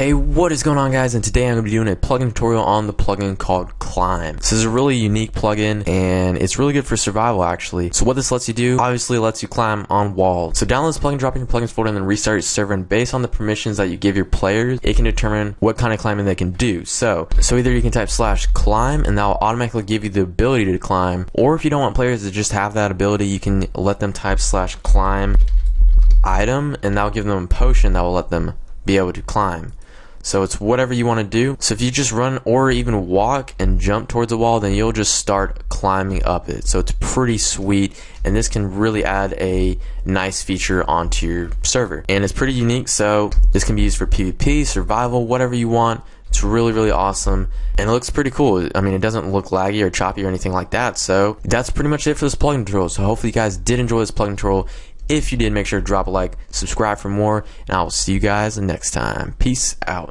Hey, what is going on guys and today I'm going to be doing a plugin tutorial on the plugin called Climb. This is a really unique plugin and it's really good for survival actually. So what this lets you do, obviously lets you climb on walls. So download this plugin, drop in your plugins folder and then restart your server and based on the permissions that you give your players, it can determine what kind of climbing they can do. So, so either you can type slash climb and that will automatically give you the ability to climb or if you don't want players to just have that ability, you can let them type slash climb item and that'll give them a potion that will let them be able to climb. So it's whatever you want to do. So if you just run or even walk and jump towards a wall, then you'll just start climbing up it. So it's pretty sweet, and this can really add a nice feature onto your server. And it's pretty unique, so this can be used for PvP, survival, whatever you want. It's really, really awesome, and it looks pretty cool. I mean, it doesn't look laggy or choppy or anything like that. So that's pretty much it for this plugin tutorial. So hopefully you guys did enjoy this plugin tutorial. If you did, make sure to drop a like, subscribe for more, and I will see you guys next time. Peace out.